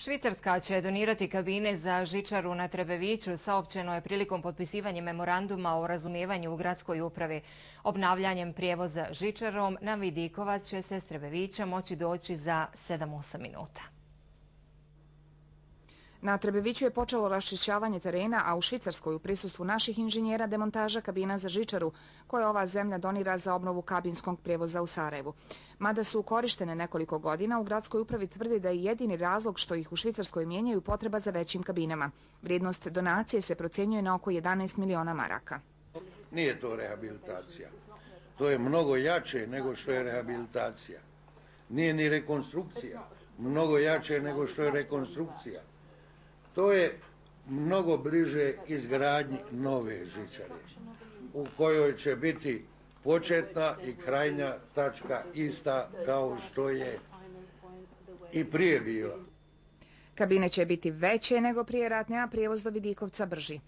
Švicarska će donirati kabine za žičaru na Trebeviću, saopćeno je prilikom potpisivanja memoranduma o razumijevanju u gradskoj upravi. Obnavljanjem prijevoza žičarom na Vidikovac će se s Trebevića moći doći za 7-8 minuta. Na Trebeviću je počelo raščišćavanje terena, a u Švicarskoj u prisustvu naših inženjera demontaža kabina za žičaru, koje ova zemlja donira za obnovu kabinskog prijevoza u Sarajevu. Mada su korištene nekoliko godina, u gradskoj upravi tvrdi da je jedini razlog što ih u Švicarskoj mijenjaju potreba za većim kabinama. Vrijednost donacije se procjenjuje na oko 11 miliona maraka. Nije to rehabilitacija. To je mnogo jače nego što je rehabilitacija. Nije ni rekonstrukcija. Mnogo jače nego što je rekonstrukcija. To je mnogo bliže izgradnji nove žičare, u kojoj će biti početna i krajnja tačka ista kao što je i prije bila. Kabine će biti veće nego prije ratne, a prijevoz do Vidikovca brži.